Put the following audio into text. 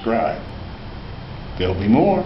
subscribe. There'll be more.